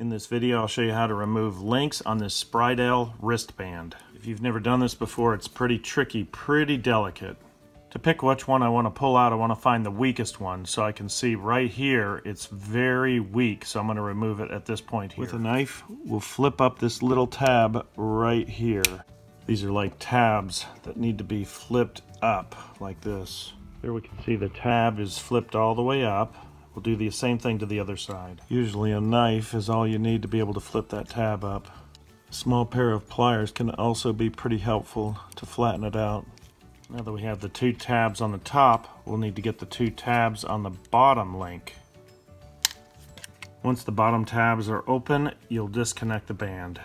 In this video, I'll show you how to remove links on this Speidel wristband. If you've never done this before, it's pretty tricky, pretty delicate. To pick which one I want to pull out, I want to find the weakest one. So I can see right here, it's very weak. So I'm going to remove it at this point here. With a knife, we'll flip up this little tab right here. These are like tabs that need to be flipped up like this. Here we can see the tab is flipped all the way up. We'll do the same thing to the other side. Usually a knife is all you need to be able to flip that tab up. A small pair of pliers can also be pretty helpful to flatten it out. Now that we have the two tabs on the top, we'll need to get the two tabs on the bottom link. Once the bottom tabs are open, you'll disconnect the band.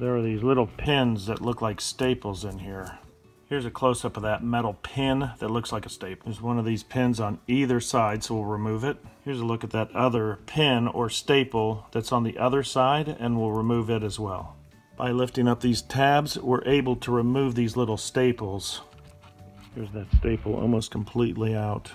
There are these little pins that look like staples in here. Here's a close-up of that metal pin that looks like a staple. There's one of these pins on either side, so we'll remove it. Here's a look at that other pin or staple that's on the other side, and we'll remove it as well. By lifting up these tabs, we're able to remove these little staples. Here's that staple almost completely out.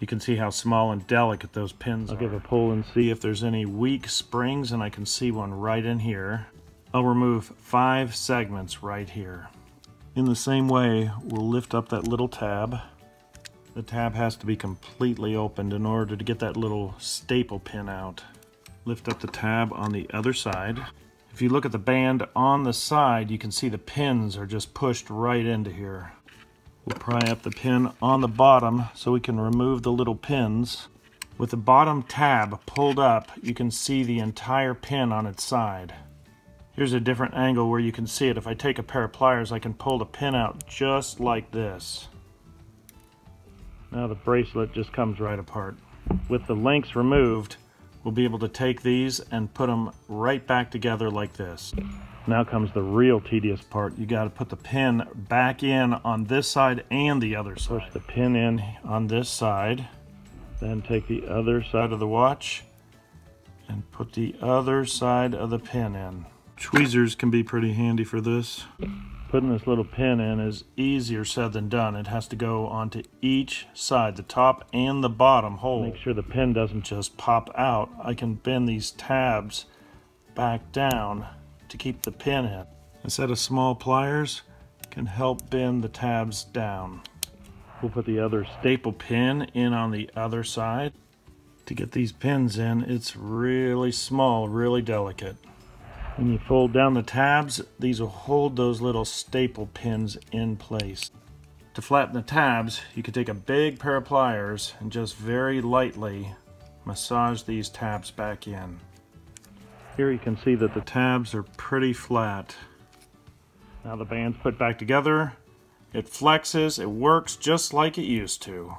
You can see how small and delicate those pins are. I'll are. give a pull and see if there's any weak springs, and I can see one right in here. I'll remove five segments right here. In the same way, we'll lift up that little tab. The tab has to be completely opened in order to get that little staple pin out. Lift up the tab on the other side. If you look at the band on the side, you can see the pins are just pushed right into here. We'll pry up the pin on the bottom so we can remove the little pins. With the bottom tab pulled up, you can see the entire pin on its side. Here's a different angle where you can see it. If I take a pair of pliers, I can pull the pin out just like this. Now the bracelet just comes right apart. With the links removed, we'll be able to take these and put them right back together like this. Now comes the real tedious part. You got to put the pin back in on this side and the other side. Push the pin in on this side, then take the other side of the watch and put the other side of the pin in. Tweezers can be pretty handy for this. Putting this little pin in is easier said than done. It has to go onto each side, the top and the bottom hole. Make sure the pin doesn't just pop out. I can bend these tabs back down to keep the pin in. A set of small pliers can help bend the tabs down. We'll put the other staple pin in on the other side. To get these pins in, it's really small, really delicate. When you fold down the tabs, these will hold those little staple pins in place. To flatten the tabs, you can take a big pair of pliers and just very lightly massage these tabs back in. Here you can see that the tabs are pretty flat. Now the band's put back together. It flexes, it works just like it used to.